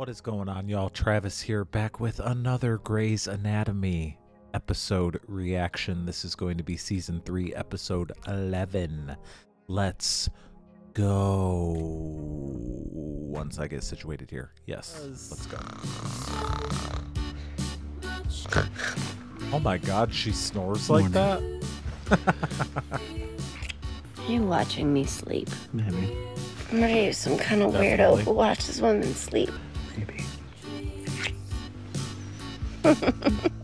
What is going on, y'all? Travis here, back with another Grey's Anatomy episode reaction. This is going to be season 3, episode 11. Let's go. Once I get situated here. Yes, let's go. Oh my god, she snores like that? Are you watching me sleep. Maybe. I'm ready to some kind of Definitely. weirdo who watches women sleep. Maybe.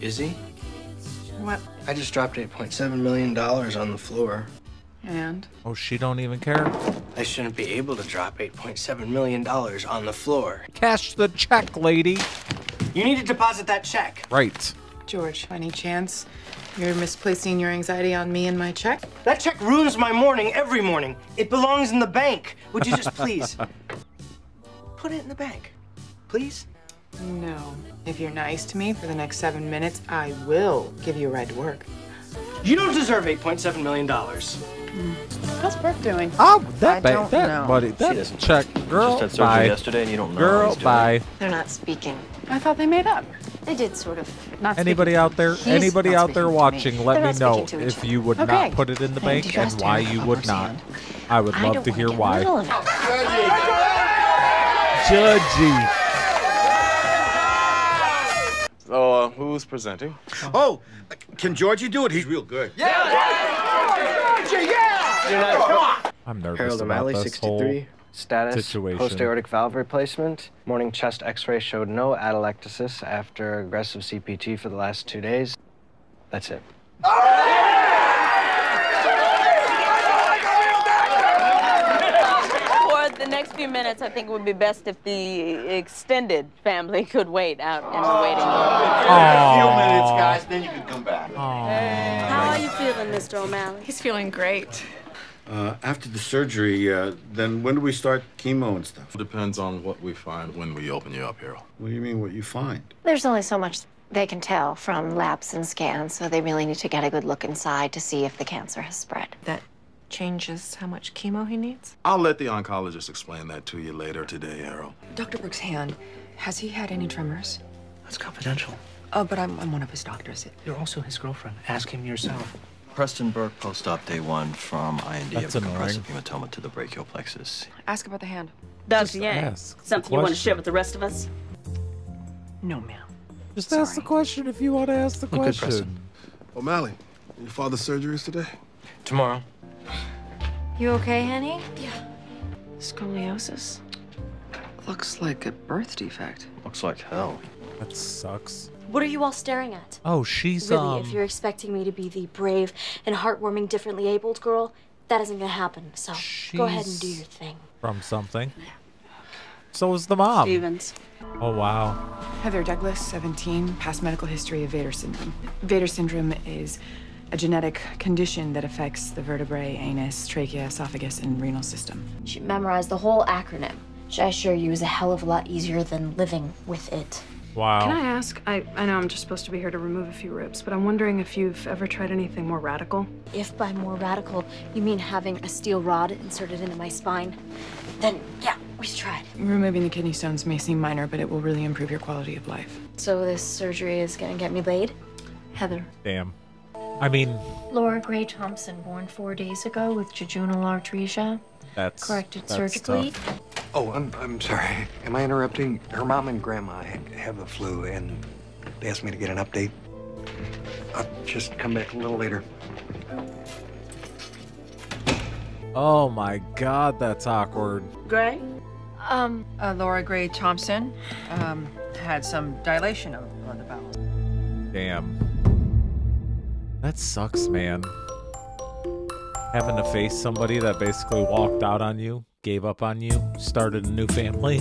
Izzie, What? I just dropped $8.7 million on the floor. And? Oh, she don't even care? I shouldn't be able to drop $8.7 million on the floor. Cash the check, lady. You need to deposit that check. Right. George, any chance you're misplacing your anxiety on me and my check? That check ruins my morning every morning. It belongs in the bank. Would you just please put it in the bank? Please? No. If you're nice to me for the next seven minutes, I will give you a ride to work. You don't deserve $8.7 million. Mm. How's Burke doing? Oh, that, I ba- don't that know. buddy, that doesn't. check, girl, just had surgery bye. yesterday and you don't know how Girl, he's doing. bye. They're not speaking. I thought they made up. They did sort of. Not Anybody out there, anybody out there speaking me. watching, let me know speaking to each if you would Okay. not put it in the bank did and why you would not. I would love don't to hear why. middle of. Judgy. So, uh, who's presenting? Oh, can Georgie do it? He's real good. Yeah! Georgie! Yeah! Come on! I'm nervous Harold about O'Malley, this 63. Status, situation. post-aortic valve replacement. Morning chest x-ray showed no atelectasis after aggressive CPT for the last two days. That's it. For the next few minutes, I think it would be best if the extended family could wait out in the waiting room. A few minutes, guys, then you can come back. How are you feeling, Mr. O'Malley? He's feeling great. Uh, after the surgery, uh, then when do we start chemo and stuff? Depends on what we find when we open you up, Harold. What do you mean, what you find? There's only so much they can tell from labs and scans, so they really need to get a good look inside to see if the cancer has spread. That changes how much chemo he needs? I'll let the oncologist explain that to you later today, Harold. Dr. Burke's hand, has he had any tremors? That's confidential. Oh, but I'm, I'm one of his doctors. You're also his girlfriend. Ask him yourself. Preston Burke, post-op day one from IND That's of annoying. compressive hematoma to the brachial plexus. Ask about the hand. Dr. Yang, ask something you want to share with the rest of us? No, ma'am. Just ask the question if you want to ask the Look good, question. Preston. O'Malley, your father's surgery is today? Tomorrow. You okay, honey? Yeah. Scoliosis. Looks like a birth defect. Looks like hell. That sucks. What are you all staring at? Oh, she's Really, um. if you're expecting me to be the brave and heartwarming, differently abled girl, that isn't gonna happen. So go ahead and do your thing. from something. So is the mom. Stevens. Oh wow. Heather Douglas, 17, past medical history of VATER syndrome. VATER syndrome is a genetic condition that affects the vertebrae, anus, trachea, esophagus, and renal system. She memorized the whole acronym, which I assure you is a hell of a lot easier than living with it. Wow. Can I ask? I, I know I'm just supposed to be here to remove a few ribs, but I'm wondering if you've ever tried anything more radical. If by more radical you mean having a steel rod inserted into my spine, then yeah, we've tried. Removing the kidney stones may seem minor, but it will really improve your quality of life. So this surgery is gonna get me laid? Heather. Damn. I mean, Laura Grey Thompson, born four days ago with jejunal atresia. that's Corrected that's surgically. tough. Oh, I'm, I'm sorry. Am I interrupting? Her mom and grandma have the flu, and they asked me to get an update. I'll just come back a little later. Oh my god, that's awkward. Grey? Um, Uh, Laura Grey Thompson um, had some dilation of, of the bowels. Damn. That sucks, man. Having to face somebody that basically walked out on you, gave up on you, started a new family,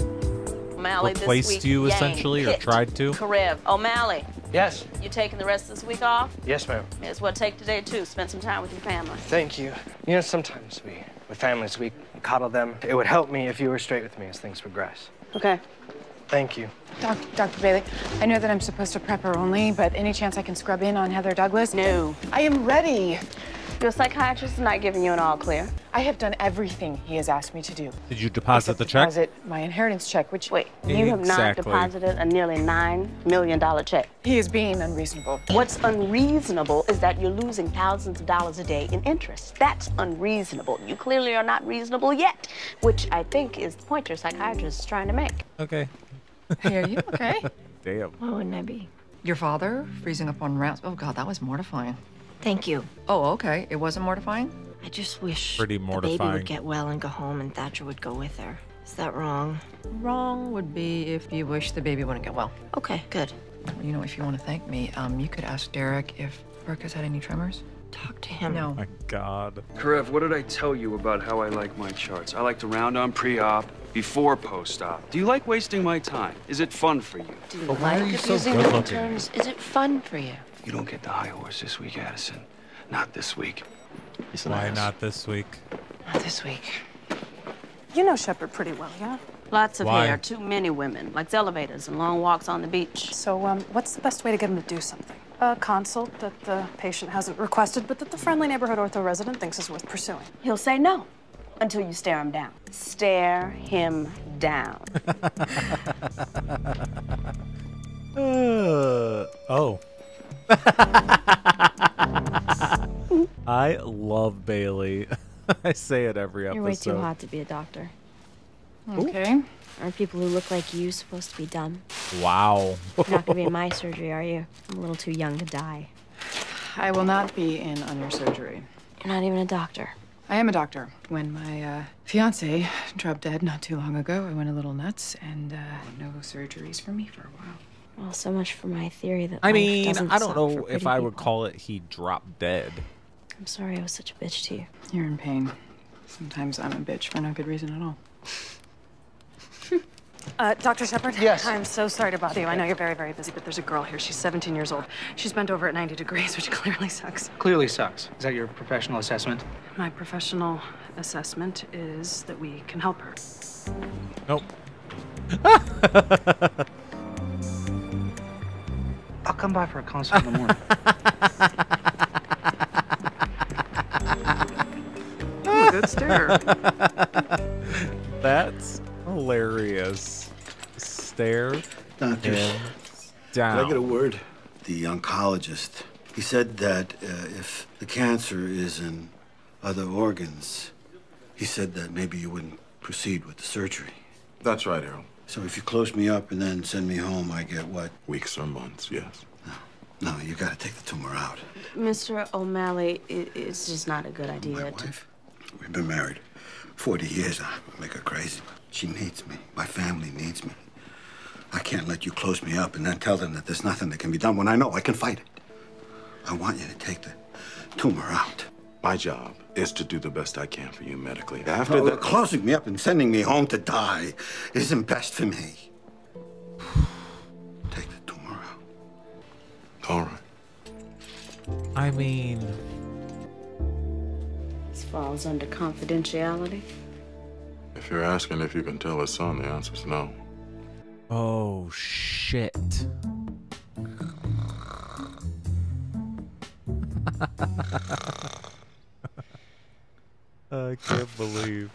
O'Malley this replaced week. you Yang, essentially, or tried to. Karev. O'Malley, Yes. you taking the rest of this week off? Yes, ma'am. May as well take today too. Spend some time with your family. Thank you. You know, sometimes we, with families, we coddle them. It would help me if you were straight with me as things progress. Okay. Thank you. Doc, Dr. Bailey, I know that I'm supposed to prep her only, but any chance I can scrub in on Heather Douglas? No. I am ready. Your psychiatrist is not giving you an all clear. I have done everything he has asked me to do. Did you deposit the check? Deposit my inheritance check, which Wait, you have not deposited a nearly $9 million check. he is being unreasonable. What's unreasonable is that you're losing thousands of dollars a day in interest. That's unreasonable. You clearly are not reasonable yet, which I think is the point your psychiatrist is trying to make. Okay. Hey, are you okay? Damn. Why wouldn't I be? Your father freezing up on rats. Oh God, that was mortifying. Thank you. Oh, okay. It wasn't mortifying. I just wish Pretty the baby would get well and go home, and Thatcher would go with her. Is that wrong? Wrong would be if you wish the baby wouldn't get well. Okay, good. You know, if you want to thank me, um, you could ask Derek if Burke has had any tremors. Talk to him. No. My God. Karev, what did I tell you about how I like my charts? I like to round on pre-op, before post-op. Do you like wasting my time? Is it fun for you? Do you But why like are you so abusing good the looking? interns? Is it fun for you? You don't get the high horse this week, Addison. Not this week. He's an Why ass. not this week? Not this week. You know Shepherd pretty well, yeah? Lots of Why? hair, too many women, likes elevators and long walks on the beach. So, um, what's the best way to get him to do something? A consult that the patient hasn't requested, but that the friendly neighborhood ortho resident thinks is worth pursuing. He'll say no until you stare him down. Stare him down. Uh, oh. I love Bailey. I say it every episode. You're way too hot to be a doctor. Okay. Aren't people who look like you supposed to be dumb? Wow. You're not gonna be in my surgery, are you? I'm a little too young to die. I will not be in on your surgery. You're not even a doctor. I am a doctor. When my uh, fiance dropped dead not too long ago, I went a little nuts, and uh, no surgeries for me for a while. Well, so much for my theory that I life mean, doesn't I don't know if I would people. call it he dropped dead. I'm sorry I was such a bitch to you. You're in pain. Sometimes I'm a bitch for no good reason at all. Uh, Dr. Shepherd? Yes. I'm so sorry to bother you. I know you're very, very busy, but there's a girl here. She's 17 years old. She's bent over at 90 degrees, which clearly sucks. Clearly sucks. Is that your professional assessment? My professional assessment is that we can help her. Nope. I'll come by for a concert in the morning. Oh, good stare. That's hilarious. Stare Doctor, him Can I get a word? The oncologist. He said that uh, if the cancer is in other organs, he said that maybe you wouldn't proceed with the surgery. That's right, Harold. So if you close me up and then send me home, I get what? Weeks or months, yes. No, no, you gotta take the tumor out. Mr. O'Malley, it, it's just not a good idea. My to- wife, we've been married 40 years. I make her crazy. She needs me. My family needs me. I can't let you close me up and then tell them that there's nothing that can be done when I know I can fight it. I want you to take the tumor out. My job is to do the best I can for you medically. After No, that, closing me up and sending me home to die isn't best for me. Take the tumor out. all right. I mean, This falls under confidentiality. If you're asking if you can tell his son, the answer's no. oh shit. I can't believe.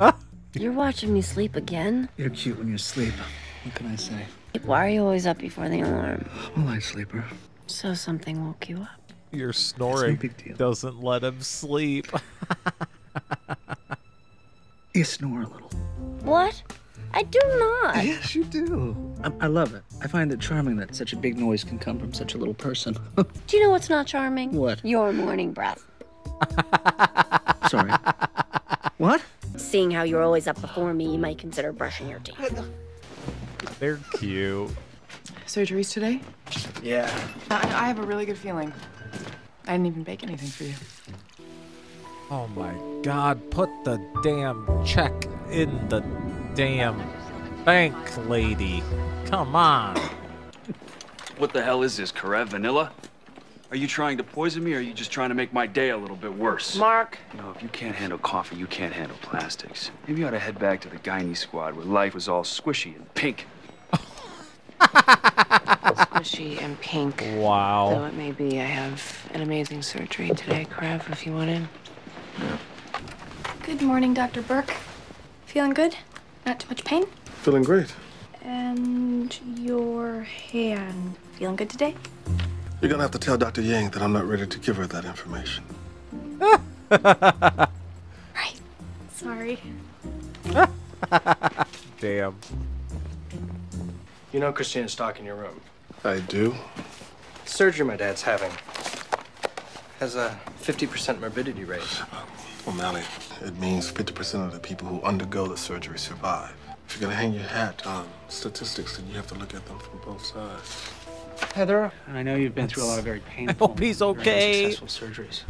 You're watching me sleep again? You're cute when you sleep. What can I say? Why are you always up before the alarm? I'm a light sleeper. So something woke you up. Your snoring big deal. doesn't let him sleep. You snore a little. What? I do not. Yes, you do. I, I love it. I find it charming that such a big noise can come from such a little person. Do you know what's not charming? What? Your morning breath. Sorry. what? Seeing how you're always up before me, you might consider brushing your teeth. They're cute. Surgeries today? Yeah. I, I have a really good feeling. I didn't even bake anything for you. Oh my god, put the damn check in the damn bank, lady. Come on. What the hell is this, Karev Vanilla? Are you trying to poison me or are you just trying to make my day a little bit worse? Mark, No, if you can't handle coffee, you can't handle plastics. Maybe you ought to head back to the gynae squad where life was all squishy and pink. squishy and pink. Wow. Though it may be, I have an amazing surgery today, Karev, if you want in. Good morning, Dr. Burke. Feeling good? Not too much pain? Feeling great. And your hand. Feeling good today? You're gonna have to tell Dr. Yang that I'm not ready to give her that information. Right. Sorry. Damn. You know Cristina's stock in your room. I do. Surgery my dad's having has a 50% morbidity rate. Oh, well, O'Malley, it means 50% of the people who undergo the surgery survive. If you're gonna hang your hat on statistics, then you have to look at them from both sides. Heather, I know you've been through a lot of very painful, hope he's very okay. unsuccessful surgeries.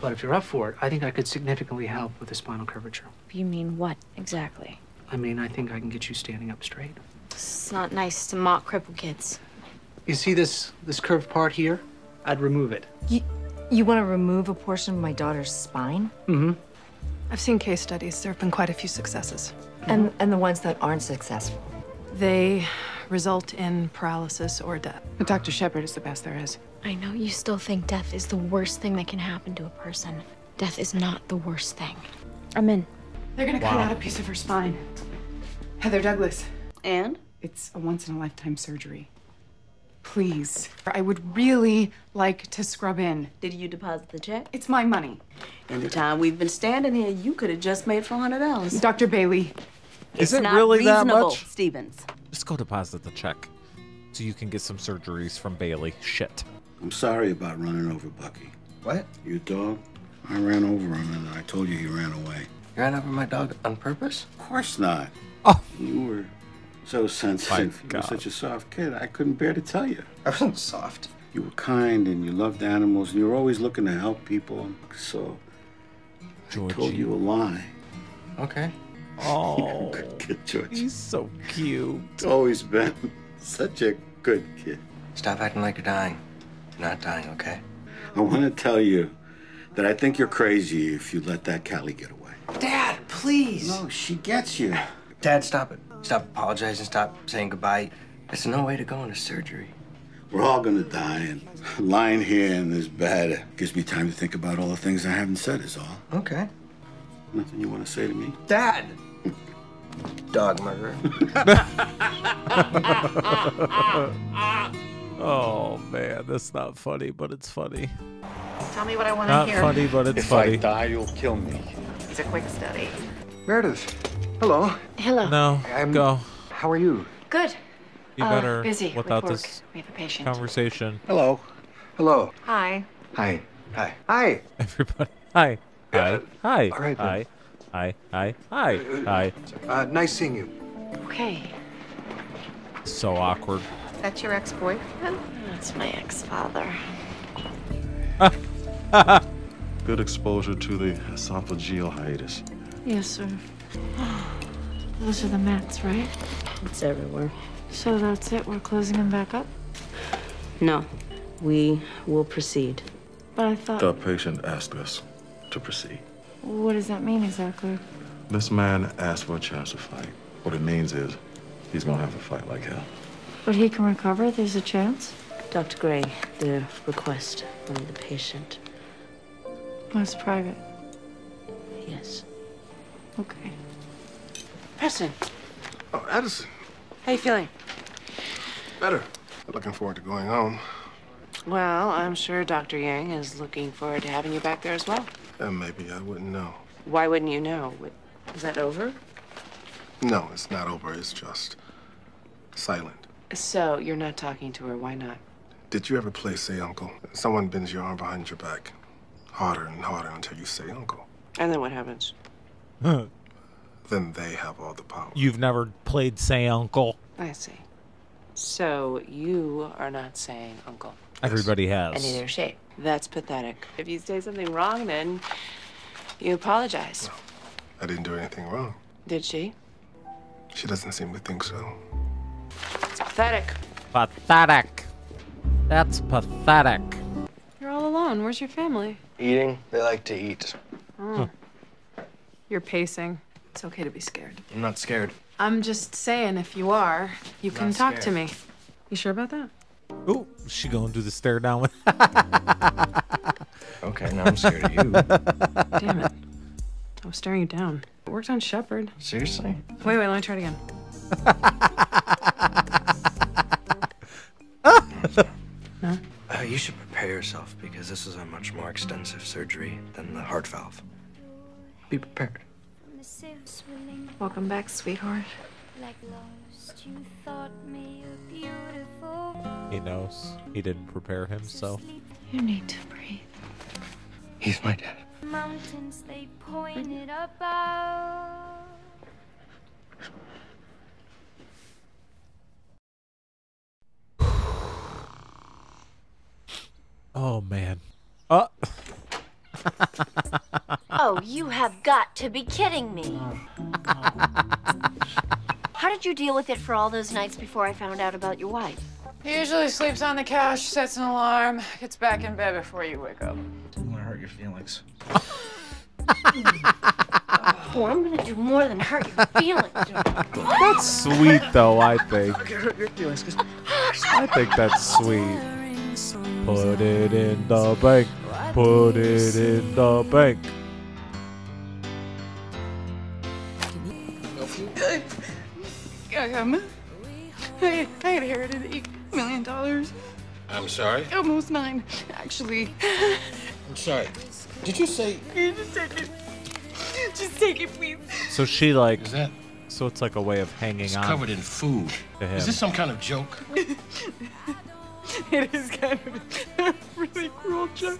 But if you're up for it, I think I could significantly help with the spinal curvature. You mean what exactly? I mean, I think I can get you standing up straight. It's not nice to mock crippled kids. You see this this curved part here? I'd remove it. You, you want to remove a portion of my daughter's spine? Mm-hmm. I've seen case studies. There have been quite a few successes. And and the ones that aren't successful. They result in paralysis or death. But Dr. Shepherd is the best there is. I know you still think death is the worst thing that can happen to a person. Death is not the worst thing. I'm in. They're gonna cut out a piece of her spine. Heather Douglas. And? It's a once in a lifetime surgery. Please. I would really like to scrub in. Did you deposit the check? It's my money. In the time we've been standing here, you could have just made four hundred dollars. Dr. Bailey. Is It's it not really that reasonable, much? Stevens. Just go deposit the check so you can get some surgeries from Bailey. Shit. I'm sorry about running over Bucky. What? You dog? I ran over him and I told you he ran away. You ran over my dog on purpose? Of course not. Oh. You were so sensitive. You were such a soft kid. I couldn't bear to tell you. I wasn't soft. You were kind and you loved animals and you were always looking to help people. So I told you a lie. Okay. Oh, good kid, George. He's so cute. Always been such a good kid. Stop acting like you're dying. You're not dying, okay? I want to tell you that I think you're crazy if you let that Callie get away. Dad, please. No, she gets you. Dad, stop it. Stop apologizing. Stop saying goodbye. There's no way to go into surgery. We're all gonna die, and lying here in this bed gives me time to think about all the things I haven't said, is all. Okay. Nothing you want to say to me? Dad! Dog murder. oh man, that's not funny, but it's funny. Tell me what I want to Not hear. funny, but it's if funny. I die, you'll kill me. It's a quick study. Meredith, hello. Hello. No, I'm, go. How are you? Good. You Uh, better busy with without this We have a patient. conversation. Hello. Hello. Hi. Hi. Hi. Hi. Everybody. Hi. Hi. Hi. All right, then. Hi. Hi. Hi. Hi. Hi. Uh, nice seeing you. Okay. So awkward. That's your ex-boyfriend? That's my ex-father. Good exposure to the esophageal hiatus. Yes, sir. Those are the mets, right? It's everywhere. So that's it. We're closing them back up. No, we will proceed. But I thought. The patient asked us to proceed. What does that mean exactly? This man asked for a chance to fight. What it means is he's gonna have to fight like hell. But he can recover. There's a chance. Dr. Grey, the request from the patient. Was private. Yes. Okay. Preston, Oh, Addison, how you feeling? better. Looking forward to going home. Well, I'm sure Dr. Yang is looking forward to having you back there as well. And maybe I wouldn't know. Why wouldn't you know? Is that over? No, it's not over. It's just silent. So you're not talking to her. Why not? Did you ever play Say Uncle? Someone bends your arm behind your back. Harder and harder until you say Uncle. And then what happens? Then they have all the power. You've never played Say Uncle. I see. So you are not saying uncle. Everybody And has. neither is she. That's pathetic. If you say something wrong, then you apologize. I didn't do anything wrong. Did she? She doesn't seem to think so. It's pathetic. Pathetic. That's pathetic. You're all alone. Where's your family? Eating, they like to eat. Oh. You're pacing. It's okay to be scared. I'm not scared. I'm just saying, if you are, you can Not talk to me. You sure about that? Ooh, she gonna do the stare down with. Okay, now I'm scared of you. Damn it. I was staring you down. It worked on Shepherd. Seriously? Wait, wait, let me try it again. no? Uh, you should prepare yourself because this is a much more extensive surgery than the heart valve. Be prepared. Welcome back, sweetheart. He knows. He didn't prepare himself. You need to breathe. He's my dad. Mountains they pointed about. Oh man. Uh. Oh, you have got to be kidding me. How did you deal with it for all those nights before I found out about your wife? He usually sleeps on the couch, sets an alarm, gets back in bed before you wake up. Don't want to hurt your feelings. Oh, I'm gonna do more than hurt your feelings. That's sweet though, I think. Okay, hurt your feelings. 'cause- I think that's sweet. Put it in the bank. Put it in the bank. Um, I, I inherited eight million dollars. I'm sorry. Almost nine, actually. I'm sorry. Did you say Just take it. Just take it, please. So she like. Is that- So it's like a way of hanging it's on. covered in food? To him. Is this some kind of joke? It is kind of a really cruel joke.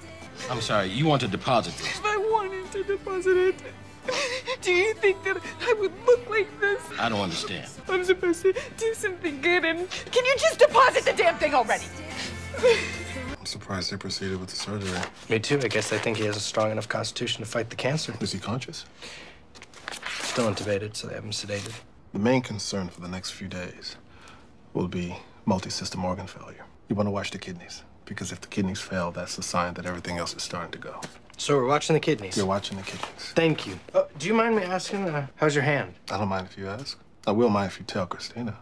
I'm sorry. You want to deposit this? If I wanted to deposit it, do you think that I would look like this? I don't understand. I'm supposed to do something good, and can you just deposit the damn thing already? I'm surprised they proceeded with the surgery. Me too. I guess they think he has a strong enough constitution to fight the cancer. Is he conscious? Still intubated, so they have him sedated. The main concern for the next few days will be multi-system organ failure. You want to watch the kidneys because if the kidneys fail, that's a sign that everything else is starting to go. So we're watching the kidneys. You're watching the kidneys. Thank you. Uh, do you mind me asking, uh, how's your hand? I don't mind if you ask. I will mind if you tell Cristina.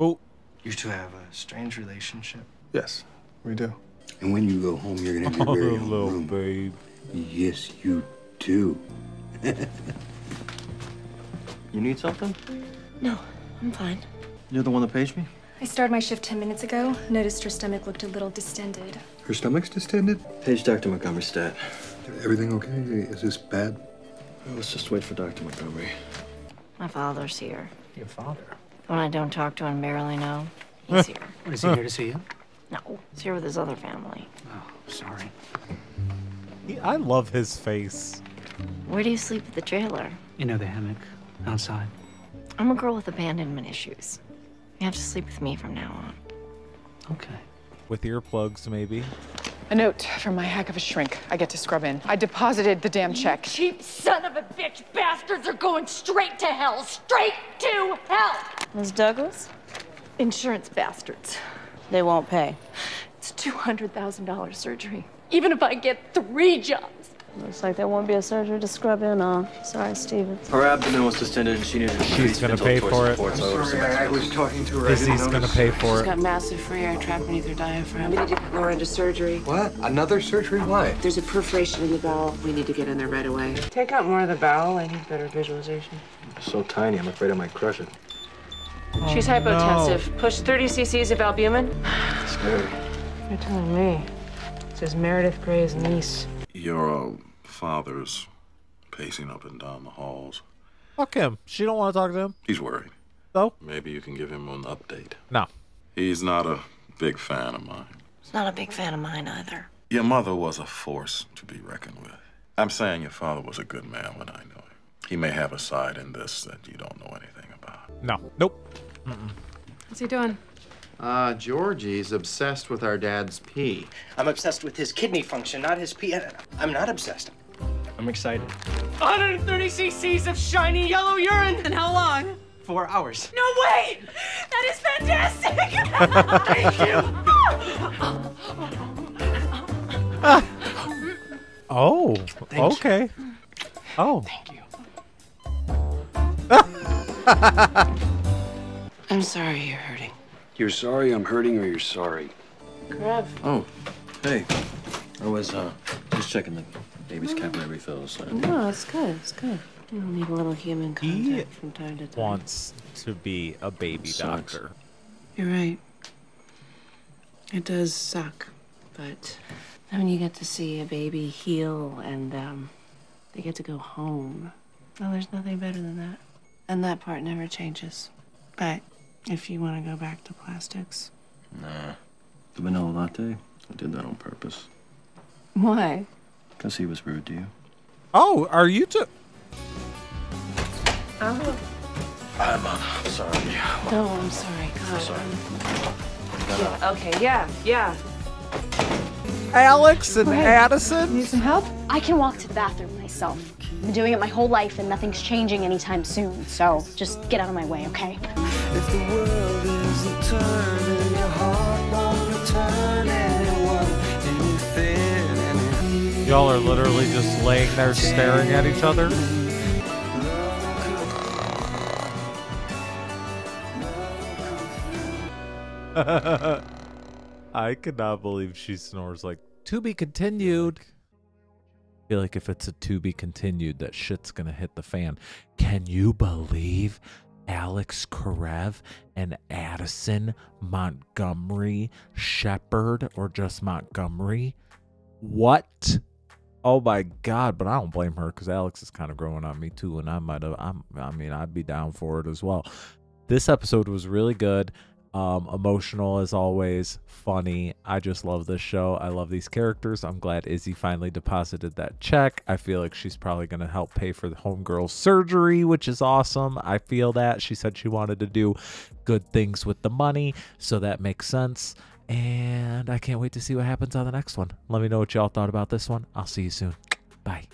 Oh. You two have a strange relationship. Yes, we do. And when you go home, you're gonna have your Oh, very own little room. babe. Yes, you do. You need something? No, I'm fine. You're the one that paged me? I started my shift 10 minutes ago. Noticed her stomach looked a little distended. Her stomach's distended? Page Dr. Montgomery's stat. Everything okay? Is this bad? Well, let's just wait for Dr. Montgomery. My father's here. Your father? When I don't talk to him, barely know. He's here. What, is he here to see you? No, he's here with his other family. Oh, sorry. He- I love his face. Where do you sleep at the trailer? You know the hammock outside. I'm a girl with abandonment issues. You have to sleep with me from now on. Okay. With earplugs, maybe. A note from my hack of a shrink. I get to scrub in. I deposited the damn check. Cheap son of a bitch bastards are going straight to hell. Straight to hell. Ms. Douglas? Insurance bastards. They won't pay. It's $200,000 surgery. Even if I get three jobs. Looks like there won't be a surgery to scrub in on. Sorry, Stevens. Her abdomen was distended and she needed to She's gonna pay for it. Support, so Sorry, I, I was talking to her. I Izzie's gonna pay for She's it. She's got massive free air trapped beneath her diaphragm. We need to get Laura into surgery. What? Another surgery? Why? There's a perforation in the bowel. We need to get in there right away. Take out more of the bowel. I need better visualization. It's so tiny, I'm afraid I might crush it. She's Oh, hypotensive. Push 30 cc's of albumin. Scary. You're telling me. This is Meredith Grey's niece. Your uh, father's pacing up and down the halls. Fuck him. She don't want to talk to him. He's worried. So? Maybe you can give him an update. No. He's not a big fan of mine. He's not a big fan of mine either. Your mother was a force to be reckoned with. I'm saying your father was a good man when I knew him. He may have a side in this that you don't know anything about. No. Nope. Mm-mm. What's he doing? Uh, Georgie's obsessed with our dad's pee. I'm obsessed with his kidney function, not his pee. I'm not obsessed. I'm excited. 130 cc's of shiny yellow urine. And how long? Four hours. No way! That is fantastic! Thank you. Oh. Thank okay. Oh. Thank you. I'm sorry you're hurting. You're sorry I'm hurting or you're sorry? Karev. Oh, hey. I was uh just checking the baby's capillary refills. So. No, it's good. It's good. You don't need a little human contact from time to time. Wants to be a baby Sucks. doctor. You're right. It does suck, but then when you get to see a baby heal and um, they get to go home, well, there's nothing better than that. And that part never changes. But if you want to go back to plastics, Nah. The vanilla latte? I did that on purpose. why? Because he was rude to you. Oh, are you two? Oh, I'm uh, sorry. no, I'm sorry. God. sorry. Yeah, okay, yeah, yeah. Alex and Addison? Need some help? I can walk to the bathroom myself. I've been doing it my whole life and nothing's changing anytime soon, so just get out of my way, okay? If the world isn't turning, your heart won't return anyone, anything, anything. Y'all are literally just laying there staring at each other. I cannot believe she snores like to be continued. I feel like if it's a to be continued, that shit's gonna hit the fan. Can you believe Alex Karev and Addison Montgomery Shepherd or just Montgomery? What? Oh my god! But I don't blame her because Alex is kind of growing on me too, and I might have. I'm. I mean, I'd be down for it as well. This episode was really good. Um, emotional as always, funny. I just love this show. I love these characters. I'm glad Izzie finally deposited that check. I feel like she's probably going to help pay for the homegirl's surgery, which is awesome. I feel that. She said she wanted to do good things with the money, so that makes sense. And I can't wait to see what happens on the next one. Let me know what y'all thought about this one. I'll see you soon. Bye.